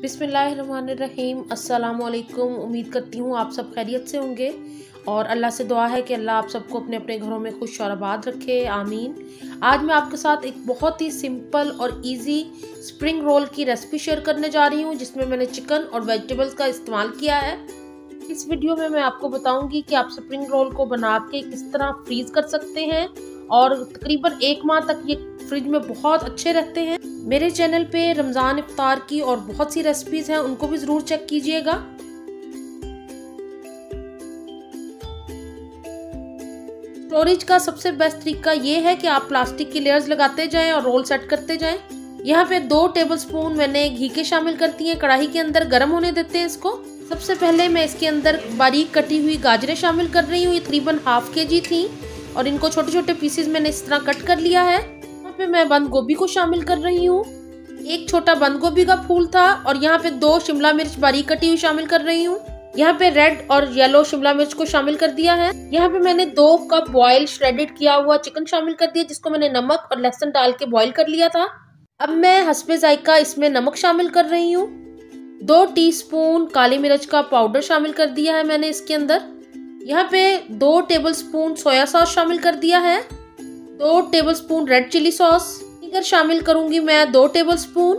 बिसमीम वालेकुम उम्मीद करती हूँ आप सब खैरियत से होंगे। और अल्लाह से दुआ है कि अल्लाह आप सबको अपने अपने घरों में खुश और आबाद रखे। आमीन। आज मैं आपके साथ एक बहुत ही सिंपल और इजी स्प्रिंग रोल की रेसिपी शेयर करने जा रही हूँ, जिसमें मैंने चिकन और वेजिटेबल्स का इस्तेमाल किया है। इस वीडियो में मैं आपको बताऊँगी कि आप स्प्रिंग रोल को बना के किस तरह फ्रीज कर सकते हैं। और तकरीबन एक माह तक ये फ्रिज में बहुत अच्छे रहते हैं। मेरे चैनल पे रमज़ान इफ्तार की और बहुत सी रेसिपीज़ हैं, उनको भी ज़रूर चेक कीजिएगा। स्टोरेज का सबसे बेस्ट तरीका ये है कि आप प्लास्टिक की लेयर्स लगाते जाएँ और रोल सेट करते जाएँ। यहाँ पे दो टेबल स्पून मैंने घी के शामिल करती हैं, कढ़ाई के अंदर गर्म होने देते हैं इसको। सबसे पहले मैं इसके अंदर बारीक कटी हुई गाजरें शामिल कर रही हूँ, ये तकरीबन हाफ़ के जी थी और इनको छोटे छोटे पीसेस मैंने इस तरह कट कर लिया है। पे मैं बंद गोभी को शामिल कर रही हूँ। एक छोटा बंद गोभी का फूल था और यहाँ पे दो शिमला मिर्च बारीक कटी हुई शामिल कर रही हूँ। यहाँ पे रेड और येलो शिमला मिर्च को शामिल कर दिया है। यहाँ पे मैंने दो कप बॉयल श्रेडेड किया हुआ चिकन शामिल कर दिया, जिसको मैंने नमक और लहसुन डाल के बॉईल कर लिया था। अब मैं हसबे जायका इसमें नमक शामिल कर रही हूँ। दो टीस्पून काली मिर्च का पाउडर शामिल कर दिया है मैंने इसके अंदर। यहाँ पे दो टेबलस्पून सोया सॉस शामिल कर दिया है। दो टेबलस्पून रेड चिली सॉस इधर शामिल करूँगी मैं दो टेबलस्पून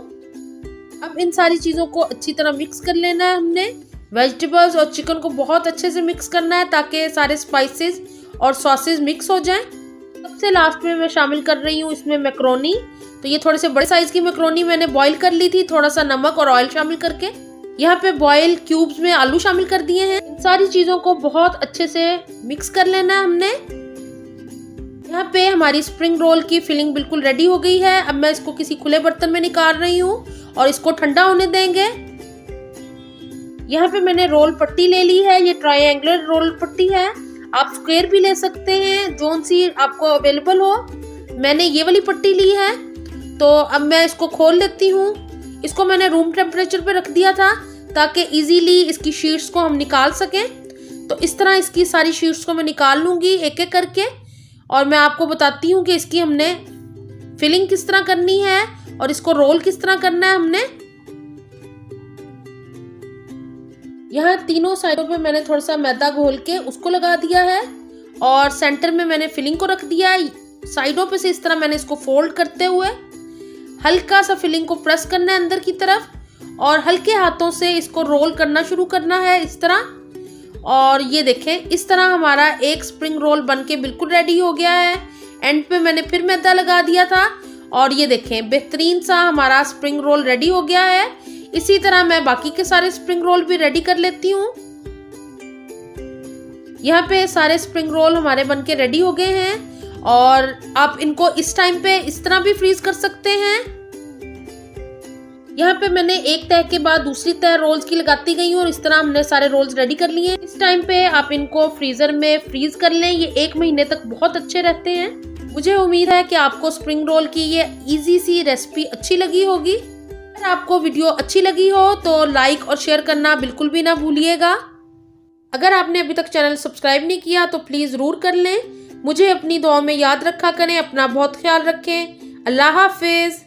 अब इन सारी चीज़ों को अच्छी तरह मिक्स कर लेना है हमने। वेजिटेबल्स और चिकन को बहुत अच्छे से मिक्स करना है ताकि सारे स्पाइसेस और सॉसेज मिक्स हो जाएँ। सबसे लास्ट में मैं शामिल कर रही हूँ इसमें मैक्रोनी तो ये थोड़े से बड़े साइज़ की मैक्रोनी मैंने बॉईल कर ली थी, थोड़ा सा नमक और ऑयल शामिल करके। यहाँ पे बॉयल क्यूब्स में आलू शामिल कर दिए हैं। इन सारी चीज़ों को बहुत अच्छे से मिक्स कर लेना है हमने। यहाँ पे हमारी स्प्रिंग रोल की फिलिंग बिल्कुल रेडी हो गई है। अब मैं इसको किसी खुले बर्तन में निकाल रही हूँ और इसको ठंडा होने देंगे। यहाँ पे मैंने रोल पट्टी ले ली है। ये ट्रायंगुलर रोल पट्टी है। आप स्क्वेयर भी ले सकते हैं। जोन सी आपको अवेलेबल हो। मैंने ये वाली पट्टी ली है। तो अब मैं इसको खोल लेती हूँ। इसको मैंने रूम टेम्परेचर पर रख दिया था ताकि इजीली इसकी शीट्स को हम निकाल सकें। तो इस तरह इसकी सारी शीट्स को मैं निकाल लूँगी एक एक करके। और मैं आपको बताती हूँ कि इसकी हमने फिलिंग किस तरह करनी है और इसको रोल किस तरह करना है हमने। यहाँ तीनों साइडों पे मैंने थोड़ा सा मैदा घोल के उसको लगा दिया है और सेंटर में मैंने फिलिंग को रख दिया है। साइडों पे से इस तरह मैंने इसको फोल्ड करते हुए हल्का सा फिलिंग को प्रेस करना है अंदर की तरफ़ और हल्के हाथों से इसको रोल करना शुरू करना है इस तरह। और ये देखें, इस तरह हमारा एक स्प्रिंग रोल बन के बिल्कुल रेडी हो गया है। एंड पे मैंने फिर मैदा लगा दिया था और ये देखें, बेहतरीन सा हमारा स्प्रिंग रोल रेडी हो गया है। इसी तरह मैं बाकी के सारे स्प्रिंग रोल भी रेडी कर लेती हूँ। यहाँ पे सारे स्प्रिंग रोल हमारे बन के रेडी हो गए हैं और आप इनको इस टाइम पे इस तरह भी फ्रीज कर सकते हैं। यहाँ पे मैंने एक तह के बाद दूसरी तह रोल्स की लगाती गई और इस तरह हमने सारे रोल्स रेडी कर लिए इस टाइम पे आप इनको फ्रीजर में फ्रीज कर लें। ये एक महीने तक बहुत अच्छे रहते हैं। मुझे उम्मीद है कि आपको स्प्रिंग रोल की ये इजी सी रेसिपी अच्छी लगी होगी। अगर आपको वीडियो अच्छी लगी हो तो लाइक और शेयर करना बिल्कुल भी ना भूलिएगा। अगर आपने अभी तक चैनल सब्सक्राइब नहीं किया तो प्लीज़ ज़रूर कर लें। मुझे अपनी दुआ में याद रखा करें, अपना बहुत ख्याल रखें। अल्लाह हाफिज़।